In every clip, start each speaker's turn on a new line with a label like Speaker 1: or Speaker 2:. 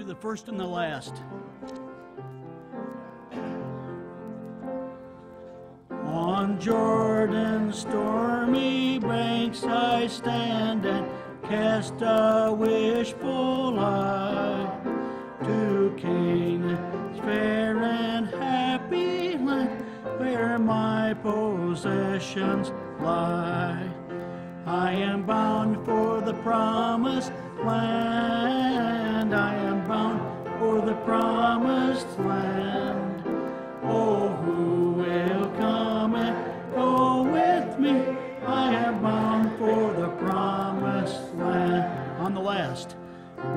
Speaker 1: do the first and the last. On Jordan's stormy banks I stand and cast a wishful eye to Canaan's fair and happy land where my possessions lie. I am bound for the promised land. I the promised land. Oh, who will come and go with me? I am bound for the promised land. On the last.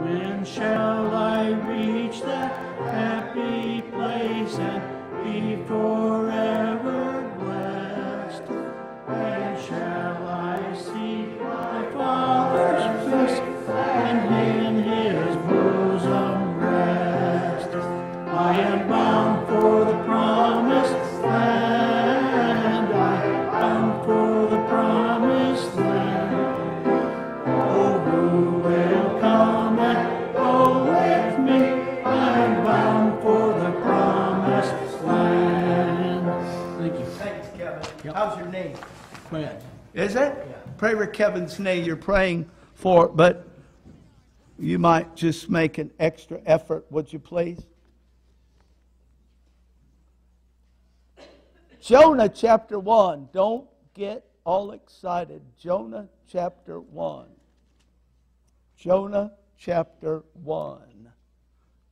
Speaker 1: When shall I reach that happy place and be
Speaker 2: Is it? Pray for Kevin's name you're praying for, but you might just make an extra effort, would you please? Jonah chapter 1. Don't get all excited. Jonah chapter 1. Jonah chapter 1.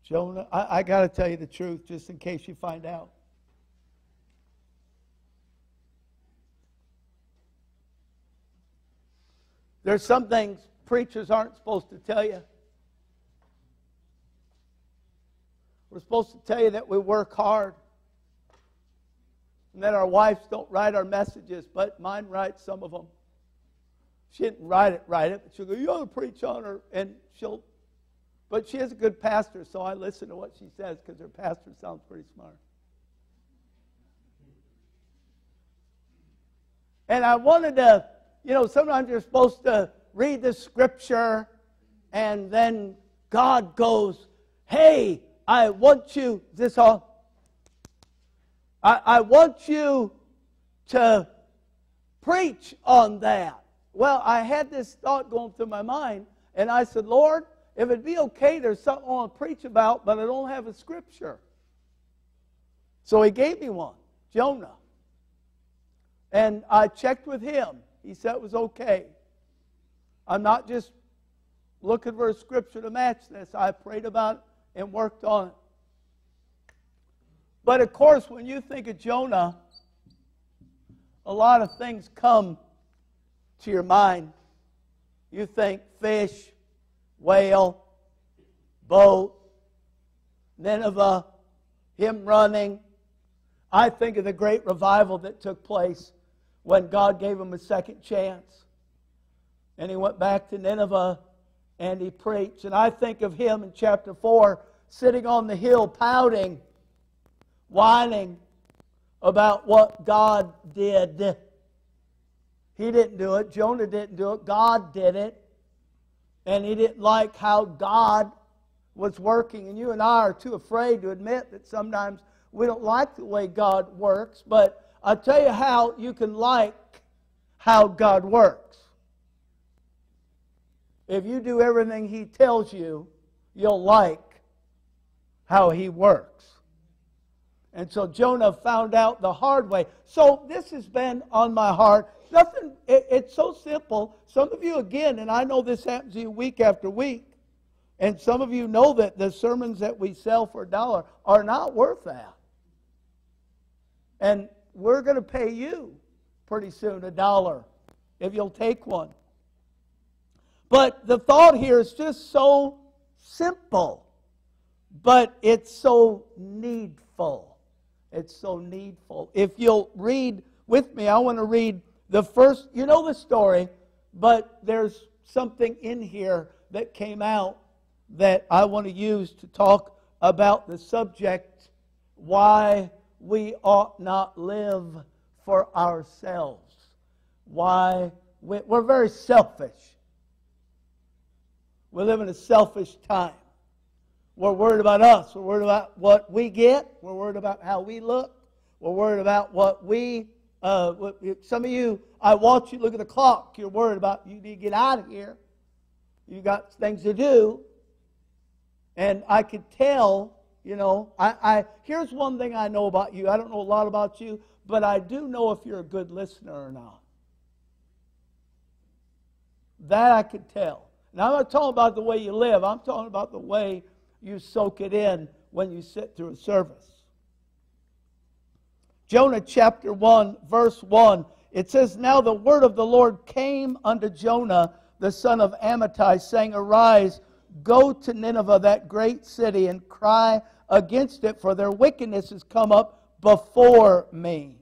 Speaker 2: Jonah, I, I got to tell you the truth just in case you find out. There's some things preachers aren't supposed to tell you. We're supposed to tell you that we work hard and that our wives don't write our messages, but mine writes some of them. She didn't write it, write it, but she'll go, You ought to preach on her, and she'll. But she is a good pastor, so I listen to what she says because her pastor sounds pretty smart. And I wanted to, you know, sometimes you're supposed to read the scripture and then God goes, Hey, I want you, is this all? I, I want you to preach on that. Well, I had this thought going through my mind, and I said, Lord, if it'd be okay, there's something I want to preach about, but I don't have a scripture. So he gave me one Jonah. And I checked with him. He said it was okay. I'm not just looking for a scripture to match this. I prayed about it and worked on it. But of course, when you think of Jonah, a lot of things come to your mind. You think fish, whale, boat, Nineveh, him running. I think of the great revival that took place when God gave him a second chance. And he went back to Nineveh and he preached. And I think of him in chapter 4 sitting on the hill pouting, whining about what God did. He didn't do it. Jonah didn't do it. God did it. And he didn't like how God was working. And you and I are too afraid to admit that sometimes we don't like the way God works. But I'll tell you how you can like how God works. If you do everything He tells you, you'll like how He works. And so Jonah found out the hard way. So this has been on my heart. Nothing, it, it's so simple. Some of you, again, and I know this happens to you week after week, and some of you know that the sermons that we sell for a dollar are not worth that. And we're going to pay you pretty soon a dollar if you'll take one. But the thought here is just so simple, but it's so needful. It's so needful. If you'll read with me, I want to read the first, you know the story, but there's something in here that came out that I want to use to talk about the subject why we ought not live for ourselves. Why we, we're very selfish. We live in a selfish time. We're worried about us. We're worried about what we get. We're worried about how we look. We're worried about what we. Uh, some of you, I watch you look at the clock. You're worried about you need to get out of here. You got things to do. And I could tell, you know, I, I here's one thing I know about you. I don't know a lot about you, but I do know if you're a good listener or not. That I could tell. Now, I'm not talking about the way you live, I'm talking about the way you soak it in when you sit through a service. Jonah chapter 1, verse 1, it says, Now the word of the Lord came unto Jonah, the son of Amittai, saying, Arise, go to Nineveh, that great city, and cry against it, for their wickedness has come up before me.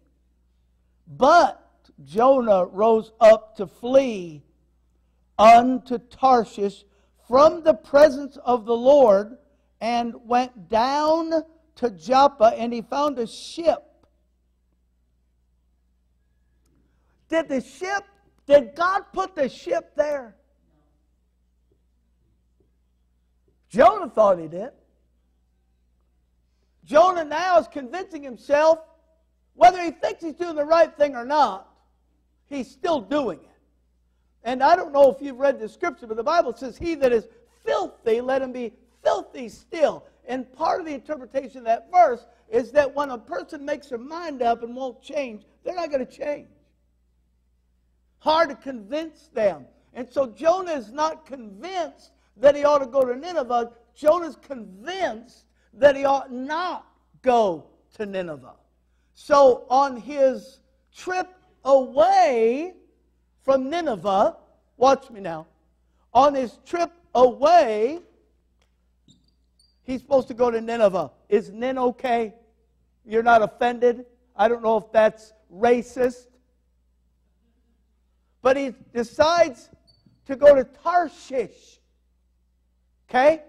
Speaker 2: But Jonah rose up to flee unto Tarshish from the presence of the Lord and went down to Joppa and he found a ship. Did the ship, did God put the ship there? Jonah thought he did. Jonah now is convincing himself, whether he thinks he's doing the right thing or not, he's still doing it. And I don't know if you've read the scripture, but the Bible says, He that is filthy, let him be filthy still. And part of the interpretation of that verse is that when a person makes their mind up and won't change, they're not going to change. Hard to convince them. And so Jonah is not convinced that he ought to go to Nineveh. Jonah's convinced that he ought not go to Nineveh. So on his trip away, from Nineveh, watch me now, on his trip away, he's supposed to go to Nineveh. Is Nin okay? You're not offended? I don't know if that's racist. But he decides to go to Tarshish. Okay?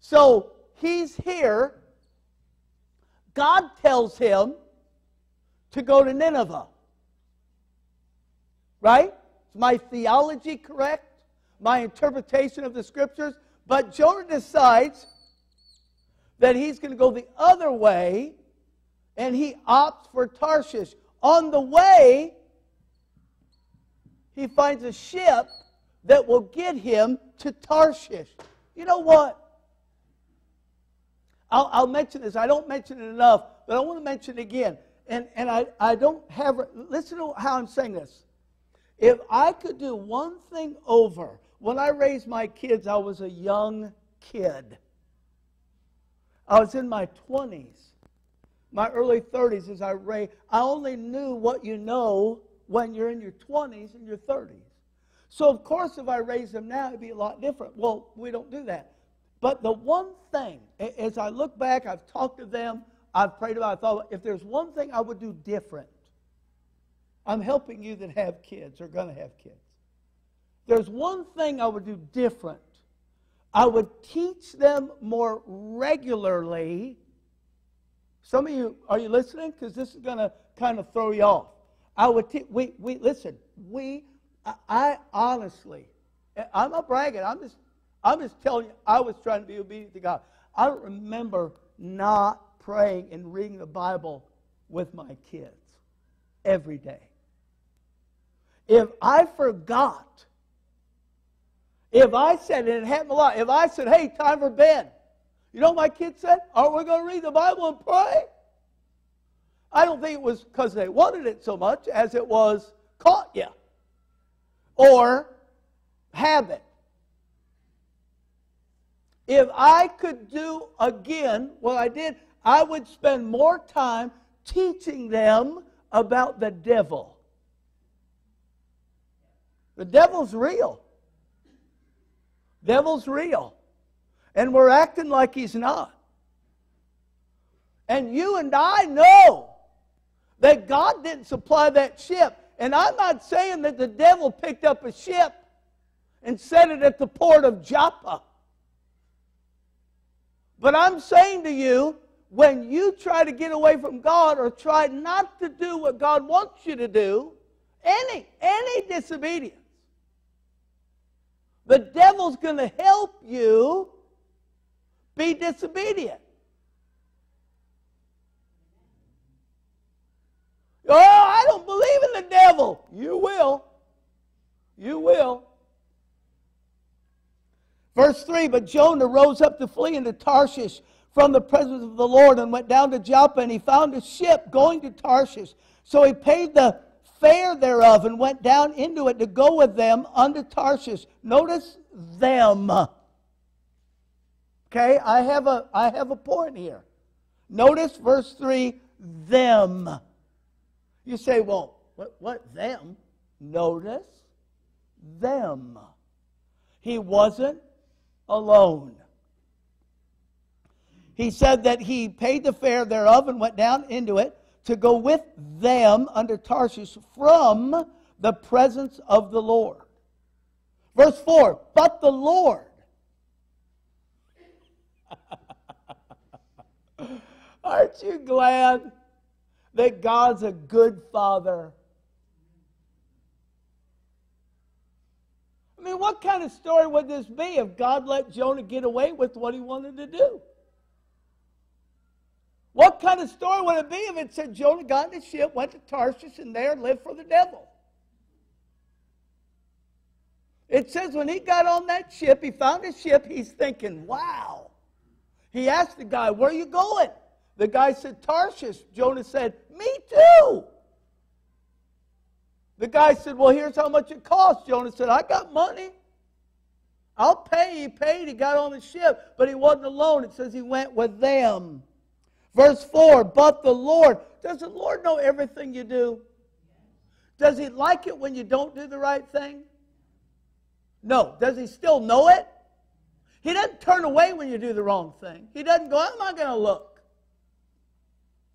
Speaker 2: So he's here. God tells him to go to Nineveh. Right? Is my theology correct? My interpretation of the scriptures? But Jonah decides that he's going to go the other way, and he opts for Tarshish. On the way, he finds a ship that will get him to Tarshish. You know what? I'll, I'll, mention this. I don't mention it enough, but I want to mention it again. And, and I, I don't have, listen to how I'm saying this. If I could do one thing over, when I raised my kids, I was a young kid. I was in my 20s, my early 30s as I raised. I only knew what you know when you're in your 20s and your 30s. So, of course, if I raised them now, it'd be a lot different. Well, we don't do that. But the one thing, as I look back, I've talked to them, I've prayed about it, I thought, if there's one thing I would do different, I'm helping you that have kids or going to have kids. There's one thing I would do different. I would teach them more regularly. Some of you, are you listening? Because this is going to kind of throw you off. I would teach, we, we, listen, we, I, honestly, I'm not bragging, I'm just, I'm just telling you, I was trying to be obedient to God. I remember not praying and reading the Bible with my kids every day. If I forgot, if I said, and it happened a lot, if I said, hey, time for bed, you know what my kids said? Are we going to read the Bible and pray? I don't think it was because they wanted it so much as it was caught you or habit. If I could do again what I did, I would spend more time teaching them about the devil. The devil's real. Devil's real. And we're acting like he's not. And you and I know that God didn't supply that ship. And I'm not saying that the devil picked up a ship and set it at the port of Joppa. But I'm saying to you, when you try to get away from God or try not to do what God wants you to do, any, any disobedience, the devil's going to help you be disobedient. Oh, I don't believe in the devil. You will. You will. Verse 3 But Jonah rose up to flee into Tarshish from the presence of the Lord and went down to Joppa, and he found a ship going to Tarshish. So he paid the fare thereof and went down into it to go with them unto Tarshish. Notice them. Okay, I have a I have a point here. Notice verse 3, them. You say, well, what, what them? Notice them. He wasn't alone. He said that he paid the fare thereof and went down into it to go with them under Tarshish from the presence of the Lord. Verse 4 But the Lord. Aren't you glad that God's a good father? I mean, what kind of story would this be if God let Jonah get away with what he wanted to do? What kind of story would it be if it said Jonah got in a ship, went to Tarshish, and there lived for the devil? It says when he got on that ship, he found a ship, he's thinking, wow. He asked the guy, Where are you going? The guy said, Tarshish. Jonah said, Me too. The guy said, Well, here's how much it costs. Jonah said, I got money. I'll pay. He paid. He got on the ship, but he wasn't alone. It says he went with them. Verse 4 But the Lord, does the Lord know everything you do? Does he like it when you don't do the right thing? No. Does he still know it? He doesn't turn away when you do the wrong thing. He doesn't go, I'm not going to look.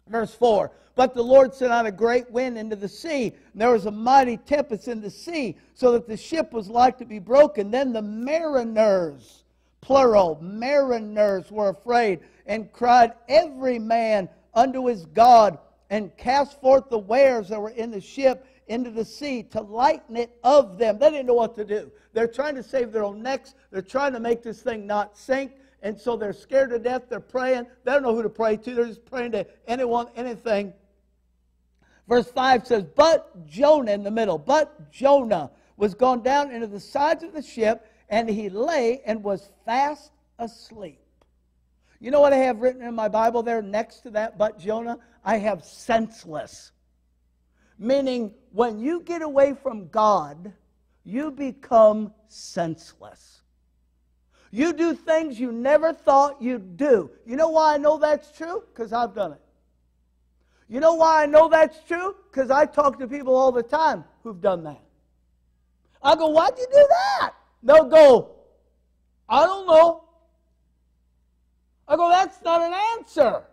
Speaker 2: Verse 4 But the Lord sent out a great wind into the sea, and there was a mighty tempest in the sea, so that the ship was like to be broken. Then the mariners, plural, mariners were afraid, and cried every man unto his God, and cast forth the wares that were in the ship into the sea to lighten it of them. They didn't know what to do. They're trying to save their own necks. They're trying to make this thing not sink. And so they're scared to death. They're praying. They don't know who to pray to. They're just praying to anyone, anything. Verse 5 says, But Jonah in the middle, but Jonah was gone down into the sides of the ship, and he lay and was fast asleep. You know what I have written in my Bible there next to that, but Jonah? I have senseless. Meaning, when you get away from God, you become senseless. You do things you never thought you'd do. You know why I know that's true? Because I've done it. You know why I know that's true? Because I talk to people all the time who've done that. I go, Why'd you do that? They'll go, I don't know. I go, That's not an answer.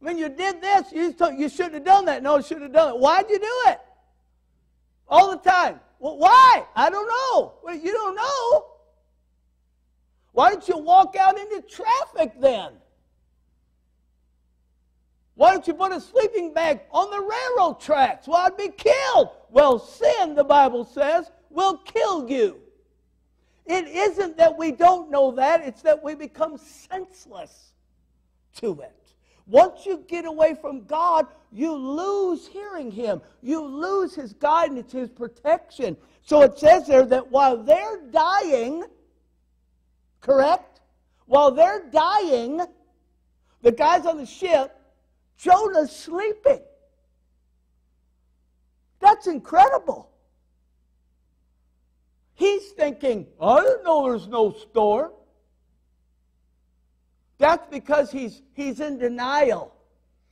Speaker 2: When you did this, you, you shouldn't have done that. No, you shouldn't have done it. Why'd you do it? All the time. Well, why? I don't know. Well, you don't know. Why don't you walk out into traffic then? Why don't you put a sleeping bag on the railroad tracks? Well, I'd be killed. Well, sin, the Bible says, will kill you. It isn't that we don't know that, it's that we become senseless to it. Once you get away from God, you lose hearing Him. You lose His guidance, His protection. So it says there that while they're dying, correct? While they're dying, the guys on the ship, Jonah's sleeping. That's incredible. He's thinking, I didn't know there's no storm. That's because he's, he's in denial.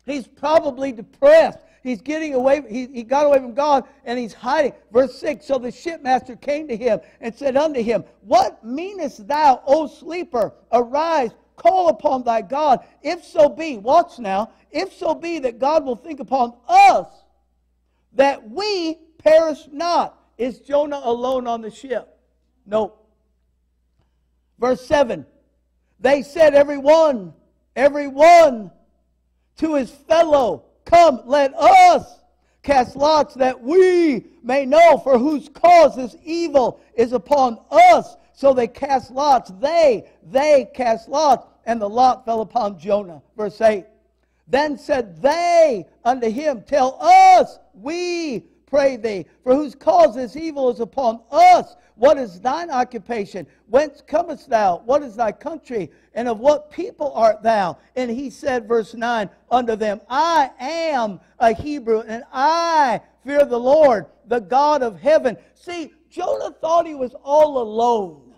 Speaker 2: He's probably depressed. He's getting away, he, he got away from God and he's hiding. Verse 6 So the shipmaster came to him and said unto him, What meanest thou, O sleeper? Arise, call upon thy God. If so be, watch now, if so be that God will think upon us that we perish not. Is Jonah alone on the ship? No. Verse 7 They said, Every one, every one to his fellow, Come, let us cast lots that we may know for whose cause this evil is upon us. So they cast lots. They, they cast lots, and the lot fell upon Jonah. Verse 8. Then said they unto him, Tell us, we pray thee, for whose cause this evil is upon us. What is thine occupation? Whence comest thou? What is thy country? And of what people art thou? And he said, verse 9, unto them, I am a Hebrew, and I fear the Lord, the God of heaven. See, Jonah thought he was all alone.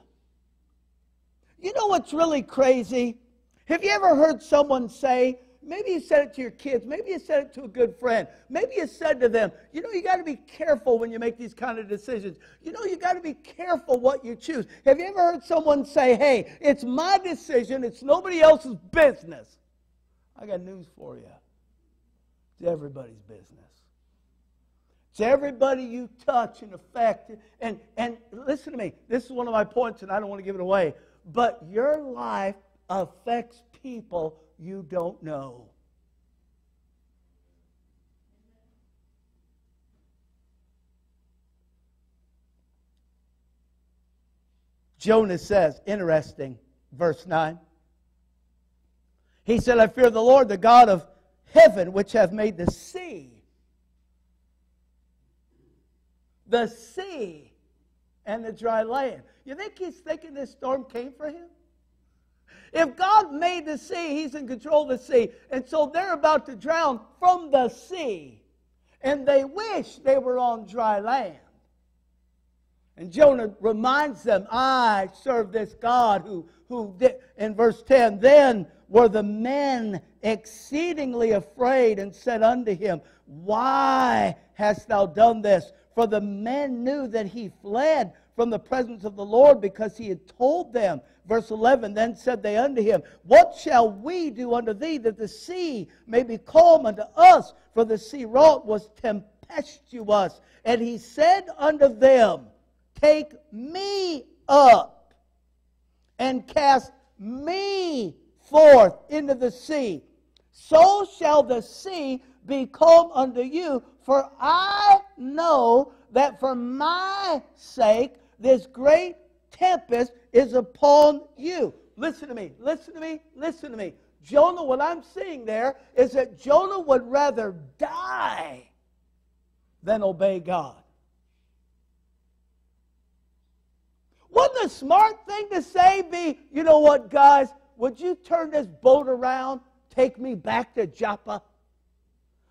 Speaker 2: You know what's really crazy? Have you ever heard someone say, Maybe you said it to your kids. Maybe you said it to a good friend. Maybe you said to them, you know, you got to be careful when you make these kind of decisions. You know, you got to be careful what you choose. Have you ever heard someone say, hey, it's my decision, it's nobody else's business? I got news for you. It's everybody's business. It's everybody you touch and affect. And, and listen to me, this is one of my points, and I don't want to give it away. But your life affects people you don't know. Jonah says, interesting, verse 9. He said, I fear the Lord, the God of heaven, which hath made the sea. The sea and the dry land. You think he's thinking this storm came for him? If God made the sea, He's in control of the sea. And so they're about to drown from the sea. And they wish they were on dry land. And Jonah reminds them, I serve this God who, who did, in verse 10, then were the men exceedingly afraid and said unto him, Why hast thou done this? For the men knew that he fled from the presence of the Lord because he had told them Verse 11 Then said they unto him, What shall we do unto thee that the sea may be calm unto us? For the sea wrought was tempestuous. And he said unto them, Take me up and cast me forth into the sea. So shall the sea be calm unto you. For I know that for my sake this great tempest is upon you. Listen to me, listen to me, listen to me. Jonah, what I'm seeing there is that Jonah would rather die than obey God. Wouldn't the smart thing to say be, you know what, guys, would you turn this boat around, take me back to Joppa?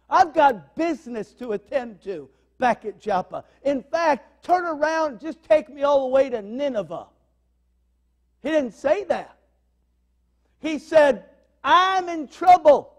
Speaker 2: I've got business to attend to back at Joppa. In fact, turn around, just take me all the way to Nineveh. He didn't say that. He said, I'm in trouble.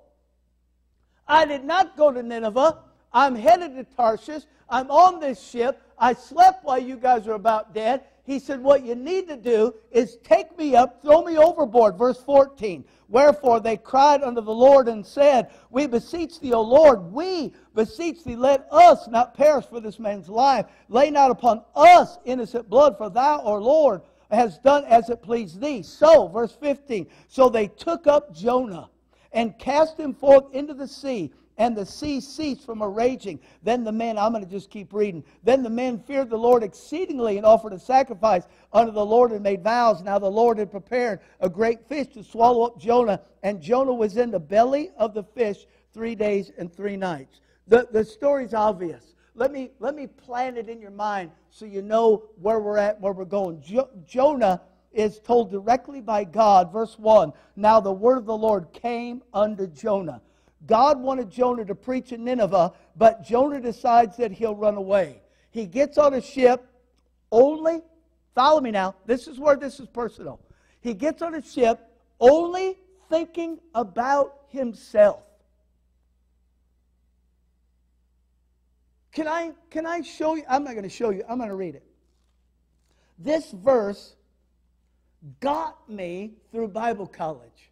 Speaker 2: I did not go to Nineveh. I'm headed to Tarshish. I'm on this ship. I slept while you guys were about dead. He said, What you need to do is take me up, throw me overboard. Verse 14. Wherefore they cried unto the Lord and said, We beseech thee, O Lord, we beseech thee, let us not perish for this man's life. Lay not upon us innocent blood, for thou, O Lord, has done as it pleased thee. So, verse 15, so they took up Jonah and cast him forth into the sea, and the sea ceased from a raging. Then the men, I'm going to just keep reading. Then the men feared the Lord exceedingly and offered a sacrifice unto the Lord and made vows. Now the Lord had prepared a great fish to swallow up Jonah, and Jonah was in the belly of the fish three days and three nights. The, the story's obvious. Let me, let me plant it in your mind so you know where we're at, where we're going. Jo- Jonah is told directly by God, verse 1 Now the word of the Lord came unto Jonah. God wanted Jonah to preach in Nineveh, but Jonah decides that he'll run away. He gets on a ship only, follow me now, this is where this is personal. He gets on a ship only thinking about himself. Can I, can I show you? I'm not going to show you, I'm going to read it. This verse got me through Bible college.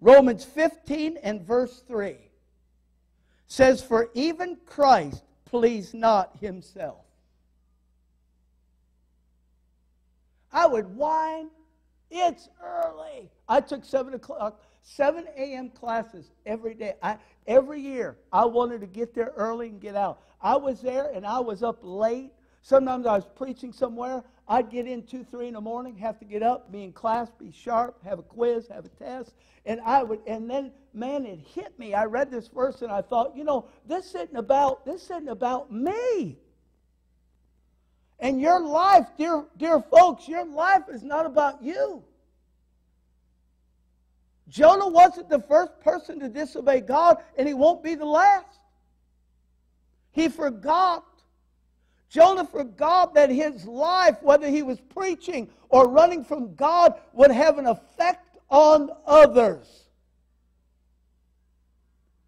Speaker 2: Romans 15 and verse 3 says, For even Christ pleased not himself. I would whine. It's early. I took 7 o'clock 7 a.m. classes every day. I, every year, I wanted to get there early and get out. I was there and I was up late Sometimes I was preaching somewhere. I'd get in two, three in the morning, have to get up, be in class, be sharp, have a quiz, have a test, and I would. And then, man, it hit me. I read this verse and I thought, you know, this isn't about this isn't about me. And your life, dear, dear folks, your life is not about you. Jonah wasn't the first person to disobey God, and he won't be the last. He forgot. Jonah forgot that his life, whether he was preaching or running from God, would have an effect on others.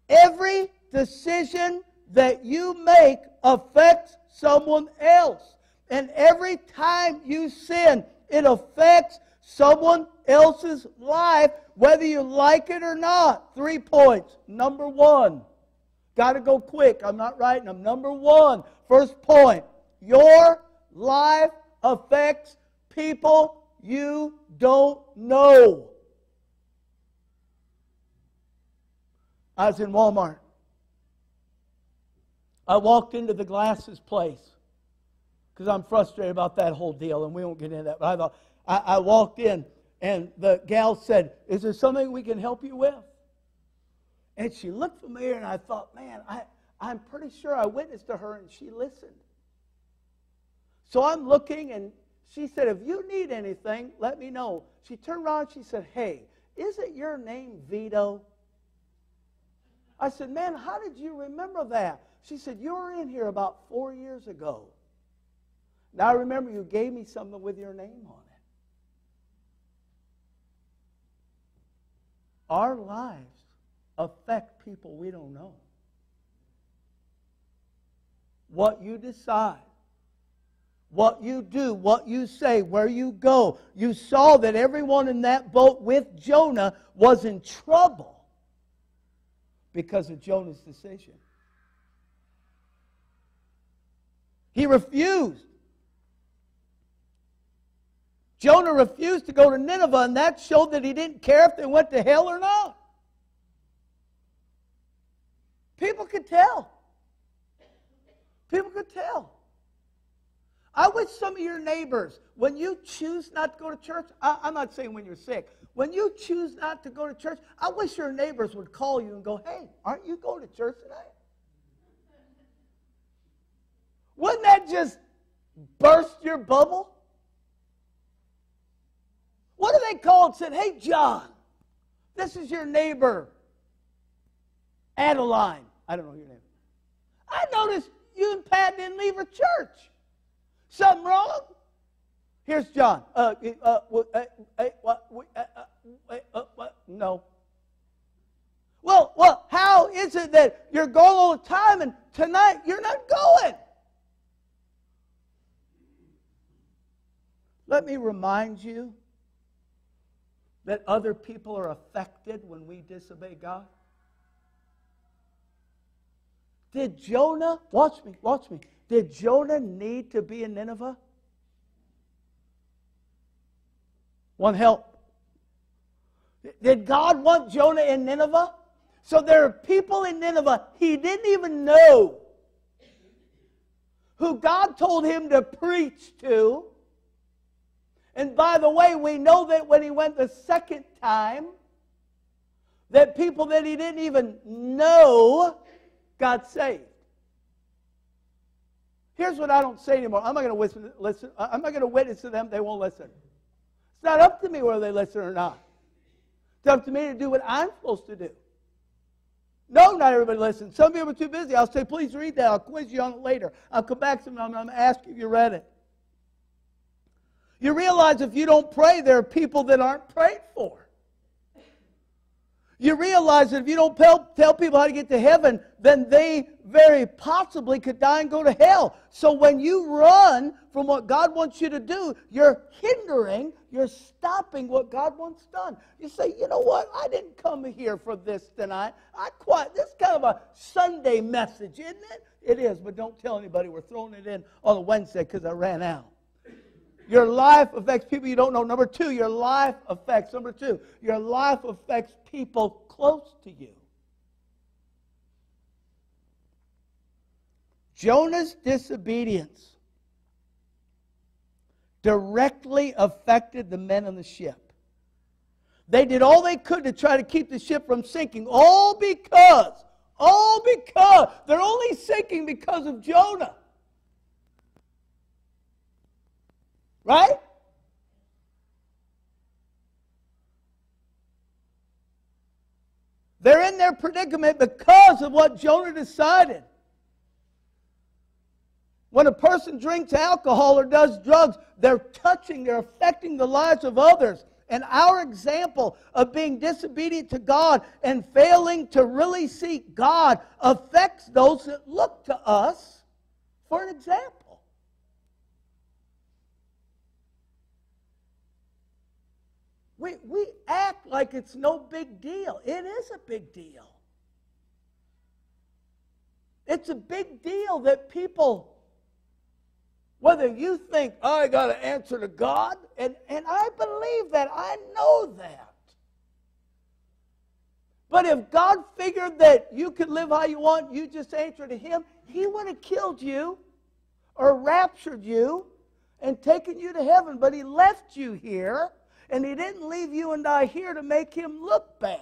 Speaker 2: Every decision that you make affects someone else. And every time you sin, it affects someone else's life, whether you like it or not. Three points. Number one, got to go quick. I'm not writing them. Number one, first point your life affects people you don't know. I was in Walmart. I walked into the glasses place because I'm frustrated about that whole deal, and we won't get into that. But I thought, I, I walked in, and the gal said, Is there something we can help you with? And she looked familiar, and I thought, Man, I, I'm pretty sure I witnessed to her, and she listened. So I'm looking, and she said, If you need anything, let me know. She turned around, she said, Hey, isn't your name Vito? I said, Man, how did you remember that? She said, You were in here about four years ago. Now I remember you gave me something with your name on it. Our lives affect people we don't know. What you decide, what you do, what you say, where you go. You saw that everyone in that boat with Jonah was in trouble because of Jonah's decision. He refused Jonah refused to go to Nineveh, and that showed that he didn't care if they went to hell or not. People could tell. People could tell. I wish some of your neighbors, when you choose not to go to church, I, am not saying when you're sick, when you choose not to go to church, I wish your neighbors would call you and go, hey, aren't you going to church tonight? Wouldn't that just burst your bubble? What do they call and said, Hey, John, this is your neighbor, Adeline. I don't know your name. I noticed you and Pat didn't leave her church. Something wrong? Here's John. Uh, uh, no. Well, well, how is it that you're going all the time and tonight you're not going? Let me remind you that other people are affected when we disobey God? Did Jonah, watch me, watch me, did Jonah need to be in Nineveh? Want help? Did God want Jonah in Nineveh? So there are people in Nineveh he didn't even know who God told him to preach to and by the way, we know that when he went the second time, that people that he didn't even know got saved. Here's what I don't say anymore. I'm not going to listen, listen. I'm not going to witness to them. They won't listen. It's not up to me whether they listen or not. It's up to me to do what I'm supposed to do. No, not everybody listens. Some people are too busy. I'll say, please read that. I'll quiz you on it later. I'll come back to them. I'm going to ask you if you read it. You realize if you don't pray, there are people that aren't prayed for. You realize that if you don't tell, people how to get to heaven, then they very possibly could die and go to hell. So when you run from what God wants you to do, you're hindering, you're stopping what God wants done. You say, you know what? I didn't come here for this tonight. I quite this is kind of a Sunday message, isn't it? It is, but don't tell anybody. We're throwing it in on a Wednesday because I ran out. Your life affects people you don't know. Number two, your life affects, number two, your life affects people close to you. Jonah's disobedience directly affected the men on the ship. They did all they could to try to keep the ship from sinking, all because, all because they're only sinking because of Jonah. Right? They're in their predicament because of what Jonah decided. When a person drinks alcohol or does drugs, they're touching, they're affecting the lives of others. And our example of being disobedient to God and failing to really seek God affects those that look to us for an example. We, we act like it's no big deal. It is a big deal. It's a big deal that people whether you think, oh, I got to answer to God, and, and I believe that, I know that. But if God figured that you could live how you want, you just answer to Him, He would have killed you or raptured you and taken you to heaven. But He left you here, and He didn't leave you and I here to make Him look bad.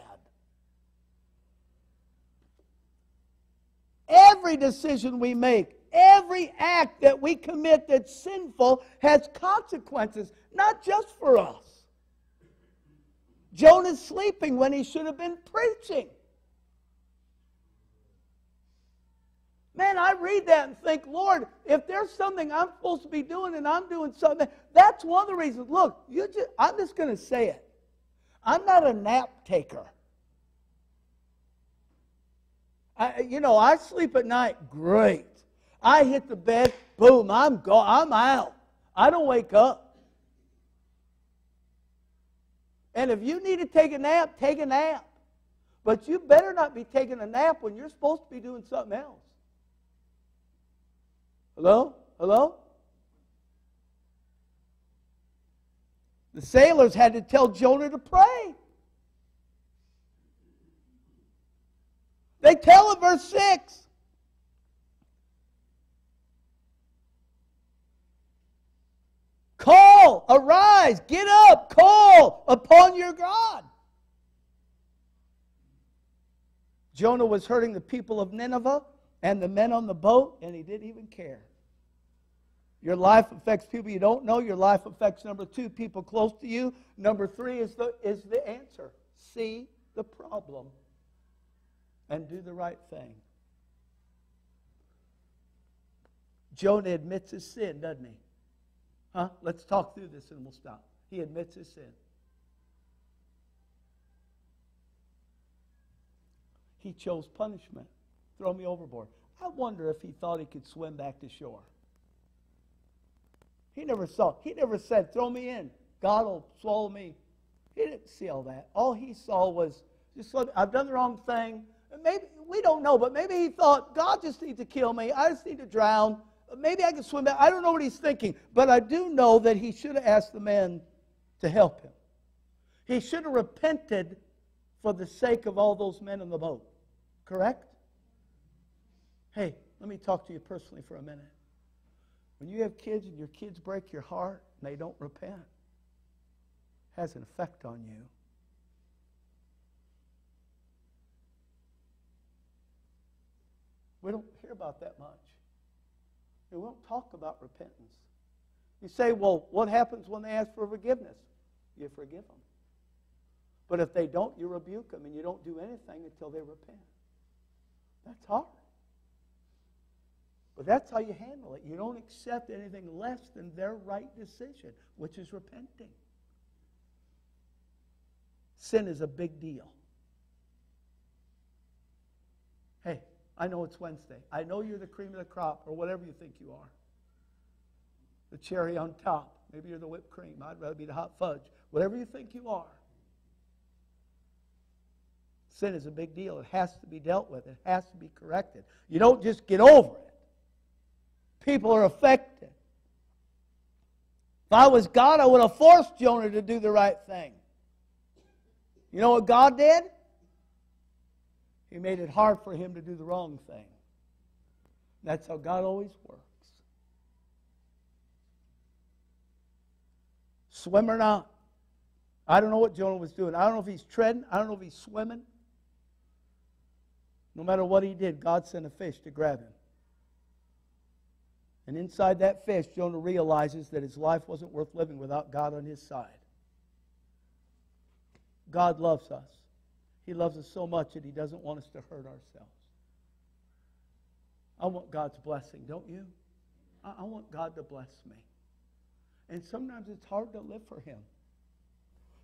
Speaker 2: Every decision we make, Every act that we commit that's sinful has consequences, not just for us. Jonah's sleeping when he should have been preaching. Man, I read that and think, Lord, if there's something I'm supposed to be doing and I'm doing something, that's one of the reasons. Look, you just, I'm just going to say it. I'm not a nap taker. I, you know, I sleep at night great. I hit the bed, boom, I'm gone. I'm out. I don't wake up. And if you need to take a nap, take a nap. But you better not be taking a nap when you're supposed to be doing something else. Hello? Hello? The sailors had to tell Jonah to pray. They tell him, verse 6 Call, arise, get up, call upon your God. Jonah was hurting the people of Nineveh and the men on the boat, and he didn't even care. Your life affects people you don't know. Your life affects number two, people close to you. Number three is the, is the answer. See the problem and do the right thing. Jonah admits his sin, doesn't he? Huh? Let's talk through this and we'll stop. He admits his sin. He chose punishment. Throw me overboard. I wonder if he thought he could swim back to shore. He never saw. He never said, "Throw me in. God will swallow me." He didn't see all that. All he saw was just, "I've done the wrong thing." Maybe we don't know, but maybe he thought, "God just needs to kill me. I just need to drown maybe I can swim back. I don't know what he's thinking, but I do know that he should have asked the man to help him. He should have repented for the sake of all those men in the boat. Correct? Hey, let me talk to you personally for a minute. When you have kids and your kids break your heart and they don't repent, it has an effect on you. We don't hear about that much. We won't talk about repentance. You say, well, what happens when they ask for forgiveness? You forgive them. But if they don't, you rebuke them and you don't do anything until they repent. That's hard. But that's how you handle it. You don't accept anything less than their right decision, which is repenting. Sin is a big deal. Hey, I know it's Wednesday. I know you're the cream of the crop or whatever you think you are. The cherry on top. Maybe you're the whipped cream. I'd rather be the hot fudge. Whatever you think you are. Sin is a big deal. It has to be dealt with, it has to be corrected. You don't just get over it. People are affected. If I was God, I would have forced Jonah to do the right thing. You know what God did? He made it hard for him to do the wrong thing. That's how God always works. swim or not. I don't know what Jonah was doing. I don't know if he's treading. I don't know if he's swimming. No matter what he did, God sent a fish to grab him. And inside that fish, Jonah realizes that his life wasn't worth living without God on his side. God loves us. He loves us so much that he doesn't want us to hurt ourselves. I want God's blessing, don't you? I, want God to bless me. And sometimes it's hard to live for him.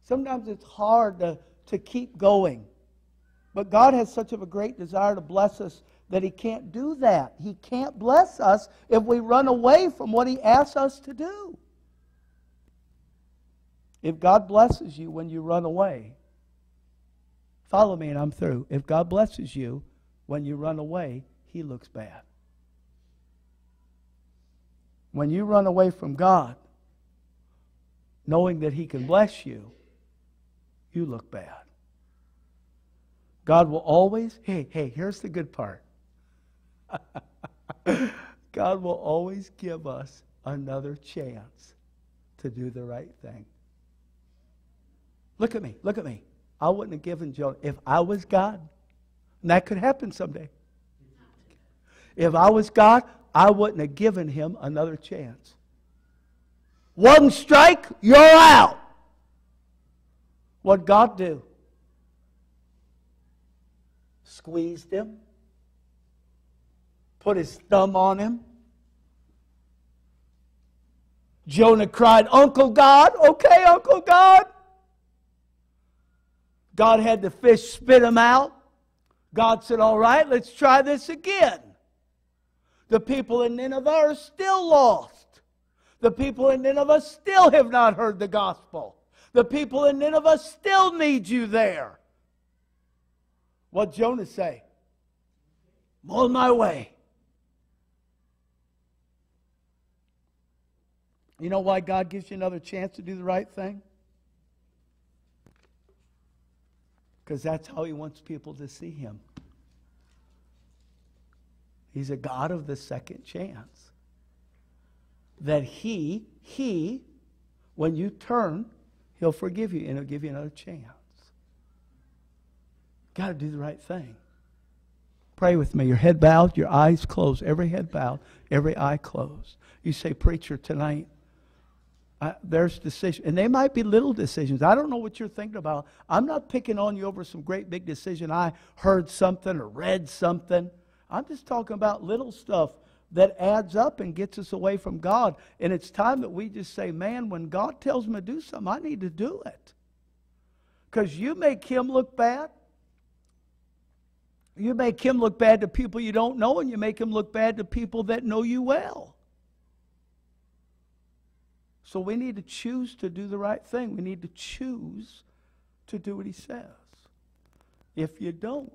Speaker 2: Sometimes it's hard to, to keep going. But God has such of a great desire to bless us that He can't do that. He can't bless us if we run away from what He asks us to do. If God blesses you when you run away, follow me and I'm through. If God blesses you when you run away, He looks bad. When you run away from God, knowing that He can bless you, you look bad. God will always, hey, hey, here's the good part. God will always give us another chance to do the right thing. Look at me, look at me. I wouldn't have given Jonah, if I was God, and that could happen someday. If I was God, I wouldn't have given him another chance. One strike, you're out. What God do? Squeezed him, put his thumb on him. Jonah cried, Uncle God, okay, Uncle God. God had the fish spit him out. God said, All right, let's try this again. The people in Nineveh are still lost. The people in Nineveh still have not heard the gospel. The people in Nineveh still need you there. What Jonah say? I'm on my way. You know why God gives you another chance to do the right thing? Because that's how He wants people to see Him. He's a God of the second chance. That He, He, when you turn He'll forgive you and He'll give you another chance. Got to do the right thing. Pray with me. Your head bowed, your eyes closed, every head bowed, every eye closed. You say, Preacher, tonight, there's decisions, and they might be little decisions. I don't know what you're thinking about. I'm not picking on you over some great big decision. I heard something or read something. I'm just talking about little stuff that adds up and gets us away from God. And it's time that we just say, man, when God tells me to do something, I need to do it. Because you make him look bad. You make him look bad to people you don't know, and you make him look bad to people that know you well. So we need to choose to do the right thing. We need to choose to do what he says. If you don't,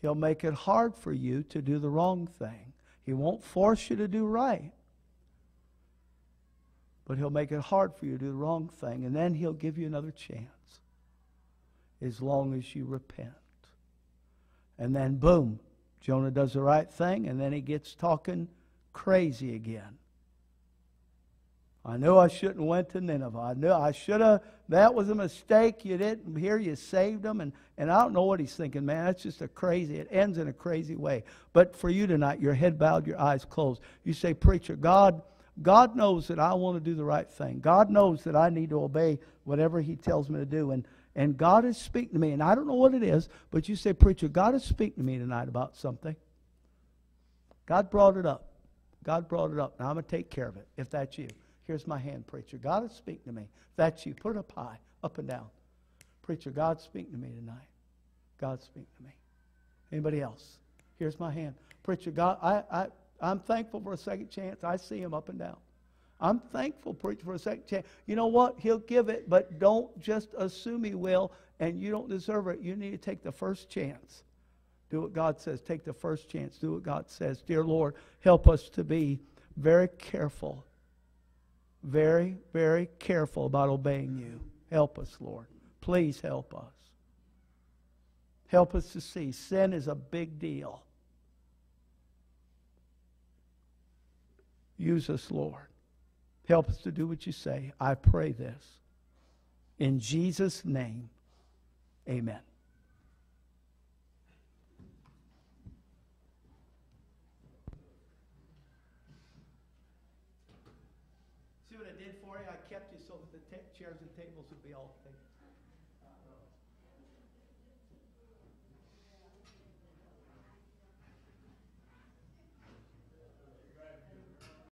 Speaker 2: He'll make it hard for you to do the wrong thing. He won't force you to do right. But he'll make it hard for you to do the wrong thing. And then he'll give you another chance as long as you repent. And then, boom, Jonah does the right thing, and then he gets talking crazy again. I knew I shouldn't went to Nineveh. I knew I should have. That was a mistake. You didn't hear. You saved them, and and I don't know what he's thinking, man. That's just a crazy. It ends in a crazy way. But for you tonight, your head bowed, your eyes closed. You say, preacher, God, God knows that I want to do the right thing. God knows that I need to obey whatever He tells me to do, and and God is speaking to me, and I don't know what it is, but you say, preacher, God is speaking to me tonight about something. God brought it up. God brought it up. Now I'm going to take care of it. If that's you. Here's my hand, preacher. God is speaking to me. That's you. Put it up high, up and down. Preacher, God's speaking to me tonight. God's speaking to me. Anybody else? Here's my hand. Preacher, God, I, I, I'm thankful for a second chance. I see him up and down. I'm thankful, preacher, for a second chance. You know what? He'll give it, but don't just assume he will and you don't deserve it. You need to take the first chance. Do what God says. Take the first chance. Do what God says. Dear Lord, help us to be very careful very, very careful about obeying you. Help us, Lord. Please help us. Help us to see sin is a big deal. Use us, Lord. Help us to do what you say. I pray this. In Jesus' name, amen.